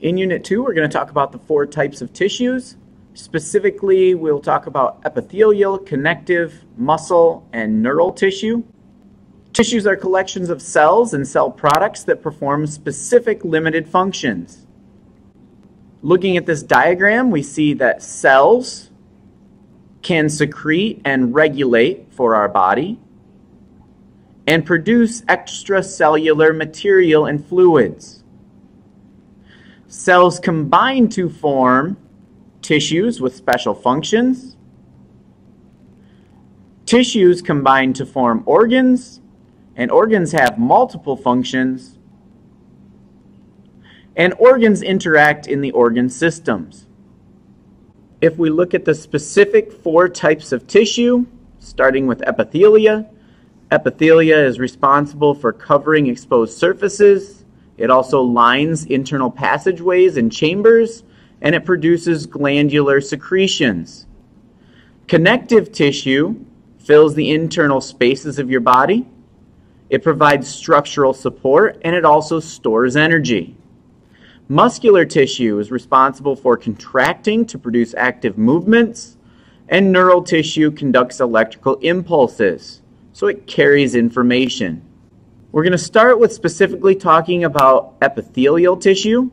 In Unit 2, we're going to talk about the four types of tissues. Specifically, we'll talk about epithelial, connective, muscle, and neural tissue. Tissues are collections of cells and cell products that perform specific limited functions. Looking at this diagram, we see that cells can secrete and regulate for our body and produce extracellular material and fluids. Cells combine to form tissues with special functions. Tissues combine to form organs, and organs have multiple functions. And organs interact in the organ systems. If we look at the specific four types of tissue, starting with epithelia, Epithelia is responsible for covering exposed surfaces. It also lines internal passageways and chambers, and it produces glandular secretions. Connective tissue fills the internal spaces of your body. It provides structural support, and it also stores energy. Muscular tissue is responsible for contracting to produce active movements, and neural tissue conducts electrical impulses so it carries information. We're going to start with specifically talking about epithelial tissue.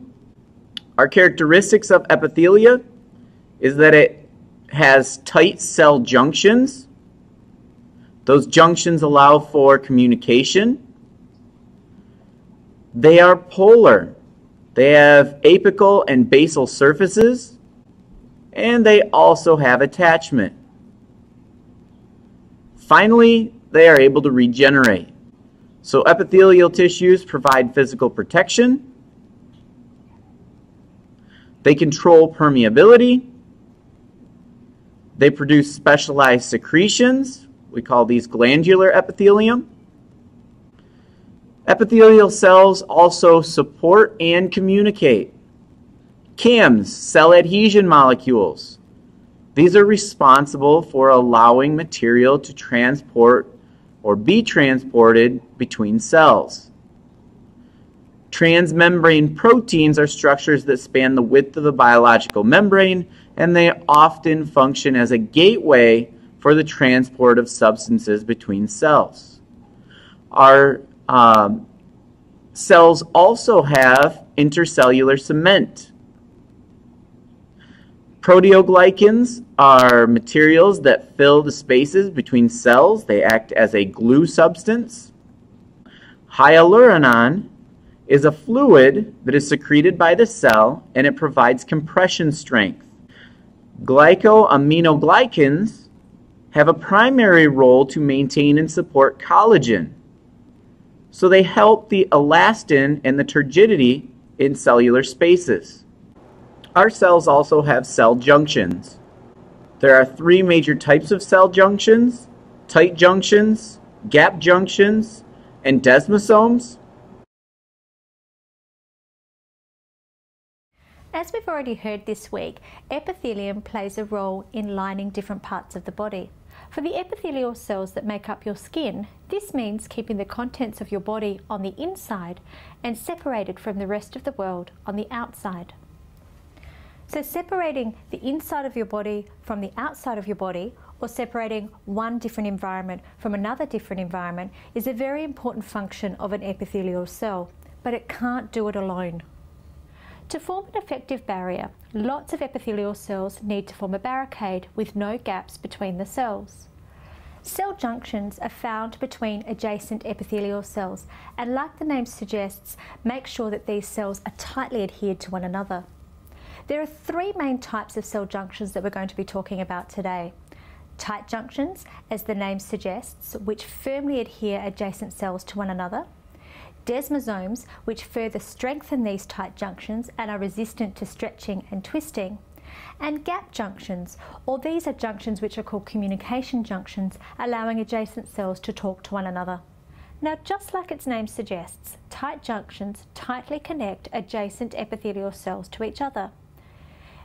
Our characteristics of epithelia is that it has tight cell junctions. Those junctions allow for communication. They are polar. They have apical and basal surfaces, and they also have attachment. Finally, they are able to regenerate. So epithelial tissues provide physical protection. They control permeability. They produce specialized secretions. We call these glandular epithelium. Epithelial cells also support and communicate. CAMs, cell adhesion molecules. These are responsible for allowing material to transport or be transported between cells. Transmembrane proteins are structures that span the width of the biological membrane, and they often function as a gateway for the transport of substances between cells. Our um, cells also have intercellular cement. Proteoglycans are materials that fill the spaces between cells. They act as a glue substance. Hyaluronan is a fluid that is secreted by the cell and it provides compression strength. Glycosaminoglycans have a primary role to maintain and support collagen. So they help the elastin and the turgidity in cellular spaces. Our cells also have cell junctions. There are three major types of cell junctions, tight junctions, gap junctions, and desmosomes. As we've already heard this week, epithelium plays a role in lining different parts of the body. For the epithelial cells that make up your skin, this means keeping the contents of your body on the inside and separated from the rest of the world on the outside. So separating the inside of your body from the outside of your body or separating one different environment from another different environment is a very important function of an epithelial cell, but it can't do it alone. To form an effective barrier, lots of epithelial cells need to form a barricade with no gaps between the cells. Cell junctions are found between adjacent epithelial cells and like the name suggests, make sure that these cells are tightly adhered to one another. There are three main types of cell junctions that we're going to be talking about today. Tight junctions, as the name suggests, which firmly adhere adjacent cells to one another. Desmosomes, which further strengthen these tight junctions and are resistant to stretching and twisting. And gap junctions, or these are junctions which are called communication junctions, allowing adjacent cells to talk to one another. Now, just like its name suggests, tight junctions tightly connect adjacent epithelial cells to each other.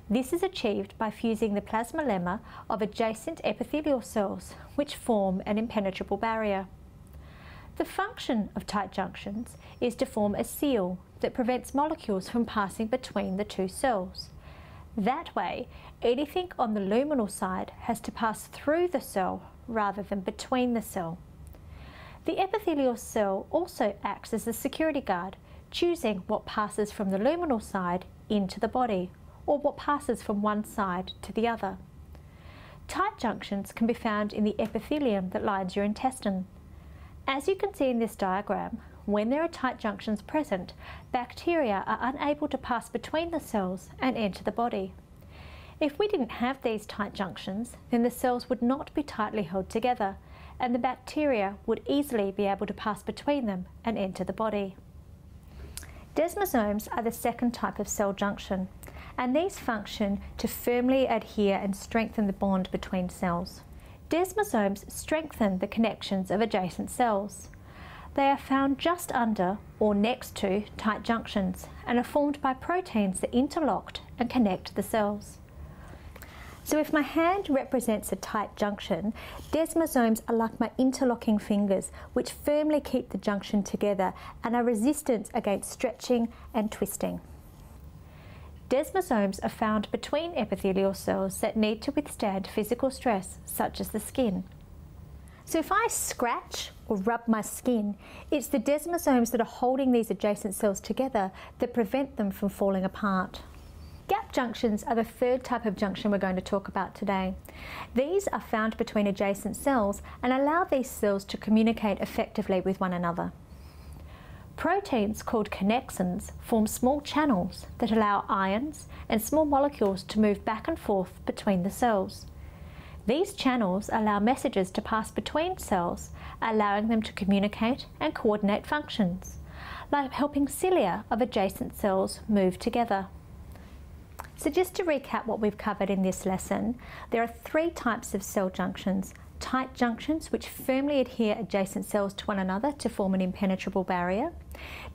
This is achieved by fusing the plasmalemma of adjacent epithelial cells, which form an impenetrable barrier. The function of tight junctions is to form a seal that prevents molecules from passing between the two cells. That way, anything on the luminal side has to pass through the cell rather than between the cell. The epithelial cell also acts as a security guard, choosing what passes from the luminal side into the body, or what passes from one side to the other. Tight junctions can be found in the epithelium that lines your intestine. As you can see in this diagram, when there are tight junctions present, bacteria are unable to pass between the cells and enter the body. If we didn't have these tight junctions, then the cells would not be tightly held together, and the bacteria would easily be able to pass between them and enter the body. Desmosomes are the second type of cell junction, and these function to firmly adhere and strengthen the bond between cells. Desmosomes strengthen the connections of adjacent cells. They are found just under or next to tight junctions and are formed by proteins that interlock and connect the cells. So if my hand represents a tight junction, desmosomes are like my interlocking fingers, which firmly keep the junction together and are resistant against stretching and twisting. Desmosomes are found between epithelial cells that need to withstand physical stress, such as the skin. So if I scratch or rub my skin, it's the desmosomes that are holding these adjacent cells together that prevent them from falling apart. Gap junctions are the third type of junction we're going to talk about today. These are found between adjacent cells and allow these cells to communicate effectively with one another. Proteins called connexins form small channels that allow ions and small molecules to move back and forth between the cells. These channels allow messages to pass between cells, allowing them to communicate and coordinate functions, like helping cilia of adjacent cells move together. So just to recap what we've covered in this lesson, there are three types of cell junctions. Tight junctions, which firmly adhere adjacent cells to one another to form an impenetrable barrier.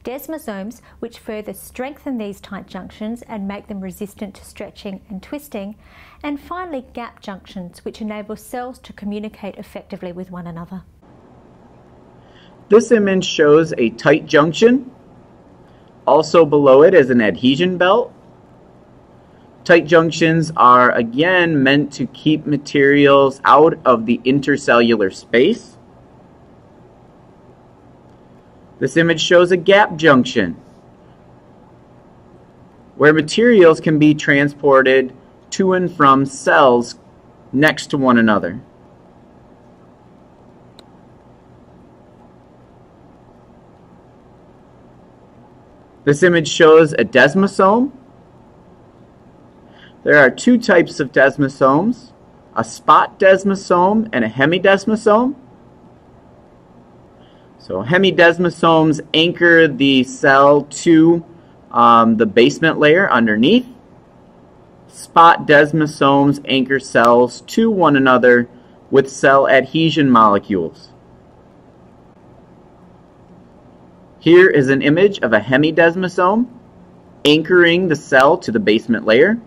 Desmosomes, which further strengthen these tight junctions and make them resistant to stretching and twisting. And finally, gap junctions, which enable cells to communicate effectively with one another. This image shows a tight junction. Also below it is an adhesion belt Tight junctions are again meant to keep materials out of the intercellular space. This image shows a gap junction where materials can be transported to and from cells next to one another. This image shows a desmosome there are two types of desmosomes, a spot desmosome and a hemidesmosome. So hemidesmosomes anchor the cell to um, the basement layer underneath. Spot desmosomes anchor cells to one another with cell adhesion molecules. Here is an image of a hemidesmosome anchoring the cell to the basement layer.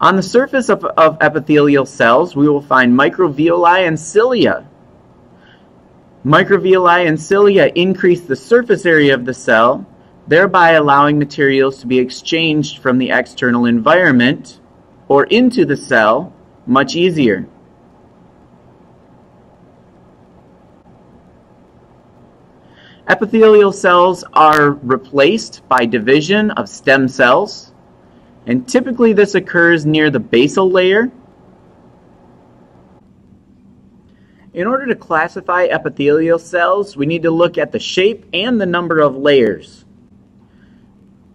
On the surface of, of epithelial cells, we will find microvilli and cilia. Microvilli and cilia increase the surface area of the cell, thereby allowing materials to be exchanged from the external environment or into the cell much easier. Epithelial cells are replaced by division of stem cells and typically this occurs near the basal layer. In order to classify epithelial cells, we need to look at the shape and the number of layers.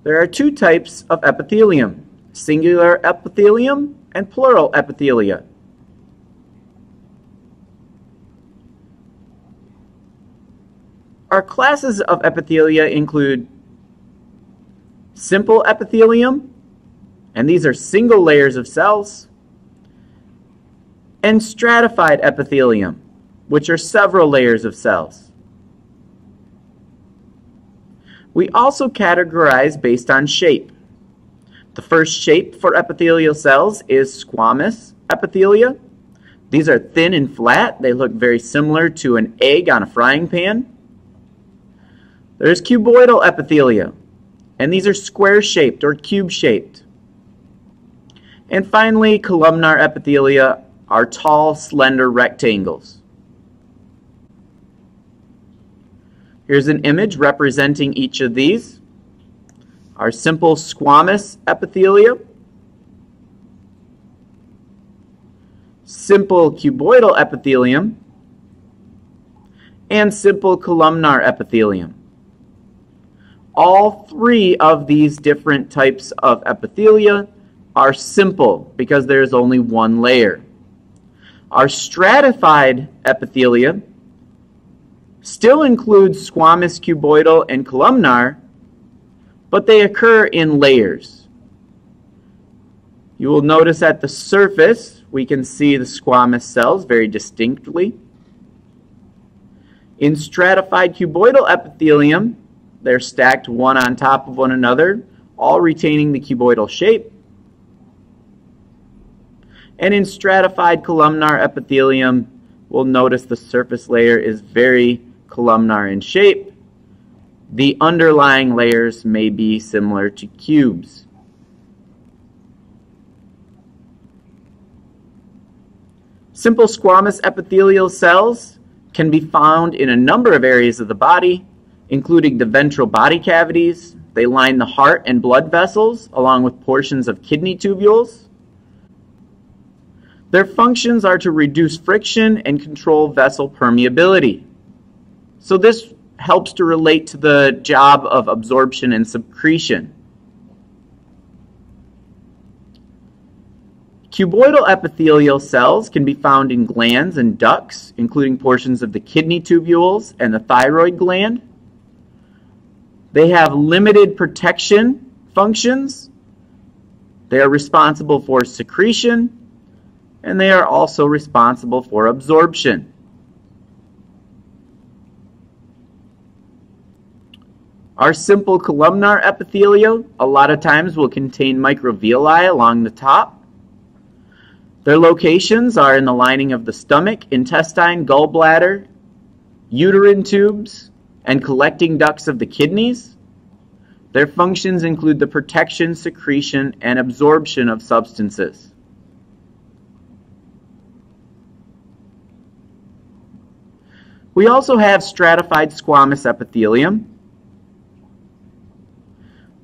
There are two types of epithelium, singular epithelium and plural epithelia. Our classes of epithelia include simple epithelium, and these are single layers of cells, and stratified epithelium, which are several layers of cells. We also categorize based on shape. The first shape for epithelial cells is squamous epithelia. These are thin and flat. They look very similar to an egg on a frying pan. There's cuboidal epithelia, and these are square-shaped or cube-shaped. And finally, columnar epithelia are tall, slender rectangles. Here's an image representing each of these. Our simple squamous epithelia, simple cuboidal epithelium, and simple columnar epithelium. All three of these different types of epithelia are simple because there's only one layer. Our stratified epithelia still includes squamous, cuboidal, and columnar, but they occur in layers. You will notice at the surface, we can see the squamous cells very distinctly. In stratified cuboidal epithelium, they're stacked one on top of one another, all retaining the cuboidal shape. And in stratified columnar epithelium, we'll notice the surface layer is very columnar in shape. The underlying layers may be similar to cubes. Simple squamous epithelial cells can be found in a number of areas of the body, including the ventral body cavities. They line the heart and blood vessels, along with portions of kidney tubules. Their functions are to reduce friction and control vessel permeability. So this helps to relate to the job of absorption and secretion. Cuboidal epithelial cells can be found in glands and ducts, including portions of the kidney tubules and the thyroid gland. They have limited protection functions. They are responsible for secretion, and they are also responsible for absorption. Our simple columnar epithelial a lot of times will contain microvilli along the top. Their locations are in the lining of the stomach, intestine, gallbladder, uterine tubes, and collecting ducts of the kidneys. Their functions include the protection, secretion, and absorption of substances. We also have stratified squamous epithelium.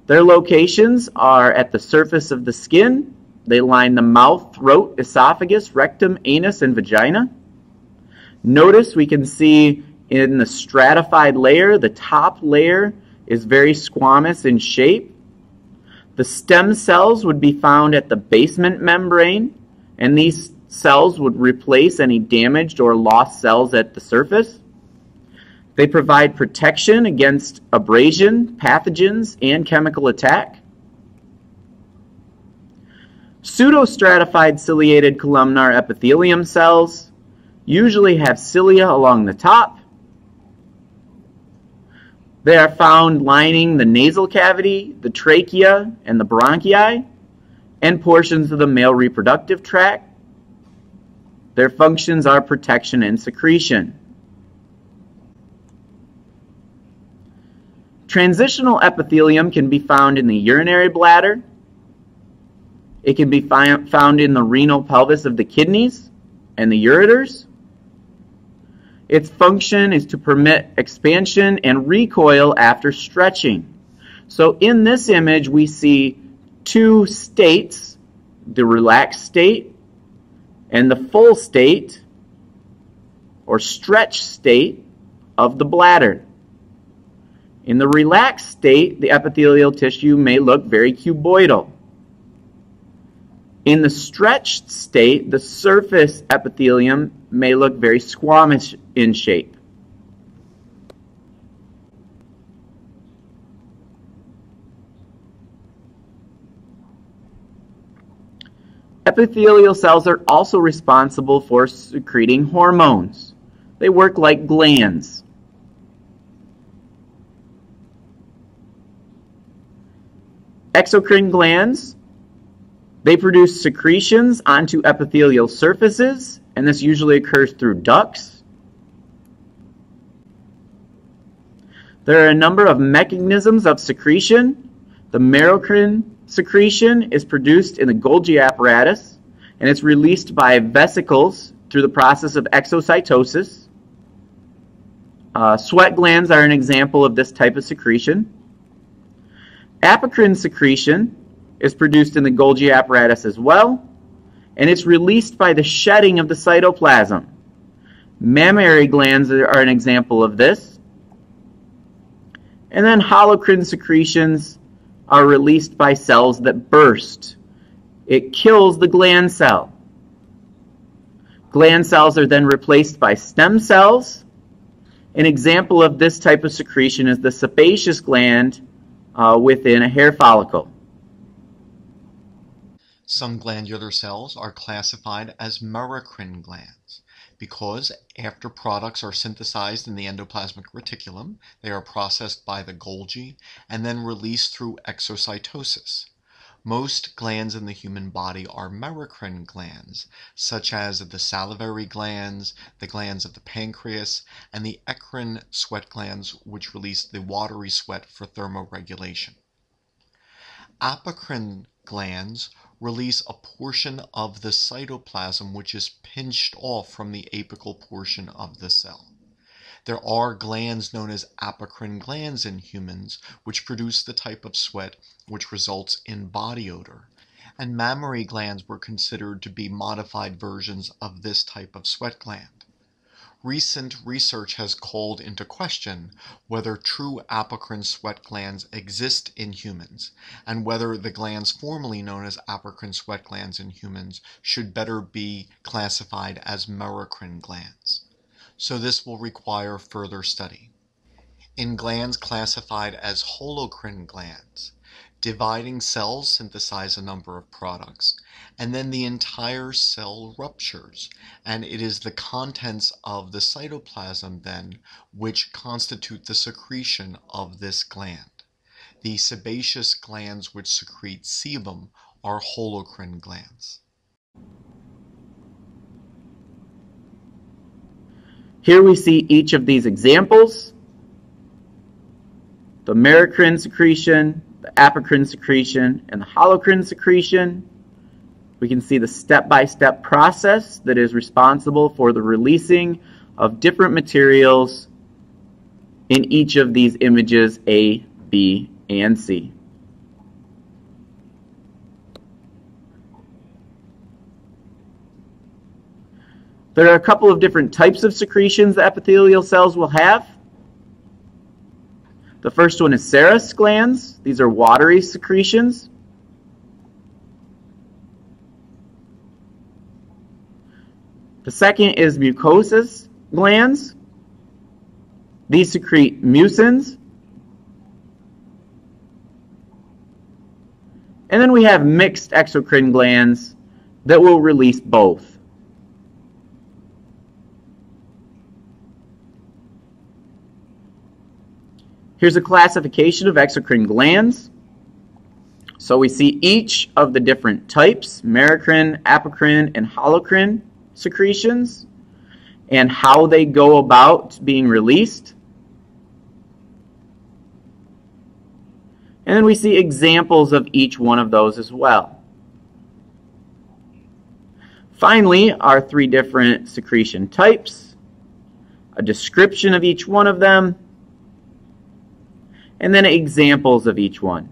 Their locations are at the surface of the skin. They line the mouth, throat, esophagus, rectum, anus, and vagina. Notice we can see in the stratified layer, the top layer is very squamous in shape. The stem cells would be found at the basement membrane, and these cells would replace any damaged or lost cells at the surface. They provide protection against abrasion, pathogens, and chemical attack. Pseudostratified ciliated columnar epithelium cells usually have cilia along the top. They are found lining the nasal cavity, the trachea, and the bronchi, and portions of the male reproductive tract. Their functions are protection and secretion. Transitional epithelium can be found in the urinary bladder. It can be found in the renal pelvis of the kidneys and the ureters. Its function is to permit expansion and recoil after stretching. So in this image, we see two states, the relaxed state and the full state or stretch state of the bladder. In the relaxed state, the epithelial tissue may look very cuboidal. In the stretched state, the surface epithelium may look very squamous in shape. Epithelial cells are also responsible for secreting hormones. They work like glands. Exocrine glands They produce secretions onto epithelial surfaces, and this usually occurs through ducts. There are a number of mechanisms of secretion. The merocrine secretion is produced in the Golgi apparatus, and it's released by vesicles through the process of exocytosis. Uh, sweat glands are an example of this type of secretion. Apocrine secretion is produced in the Golgi apparatus as well, and it's released by the shedding of the cytoplasm. Mammary glands are an example of this. And then holocrine secretions are released by cells that burst. It kills the gland cell. Gland cells are then replaced by stem cells. An example of this type of secretion is the sebaceous gland uh, within a hair follicle. Some glandular cells are classified as merocrine glands because after products are synthesized in the endoplasmic reticulum, they are processed by the Golgi and then released through exocytosis. Most glands in the human body are merocrine glands, such as the salivary glands, the glands of the pancreas, and the eccrine sweat glands, which release the watery sweat for thermoregulation. Apocrine glands release a portion of the cytoplasm which is pinched off from the apical portion of the cell. There are glands known as apocrine glands in humans which produce the type of sweat which results in body odor, and mammary glands were considered to be modified versions of this type of sweat gland recent research has called into question whether true apocrine sweat glands exist in humans, and whether the glands formerly known as apocrine sweat glands in humans should better be classified as merocrine glands. So this will require further study. In glands classified as holocrine glands, dividing cells synthesize a number of products, and then the entire cell ruptures. And it is the contents of the cytoplasm then which constitute the secretion of this gland. The sebaceous glands which secrete sebum are holocrine glands. Here we see each of these examples. The merocrine secretion, the apocrine secretion, and the holocrine secretion. We can see the step-by-step -step process that is responsible for the releasing of different materials in each of these images A, B, and C. There are a couple of different types of secretions that epithelial cells will have. The first one is serous glands. These are watery secretions. The second is mucosous glands. These secrete mucins. And then we have mixed exocrine glands that will release both. Here's a classification of exocrine glands. So we see each of the different types, merocrine, apocrine, and holocrine secretions, and how they go about being released. And then we see examples of each one of those as well. Finally, our three different secretion types, a description of each one of them, and then examples of each one.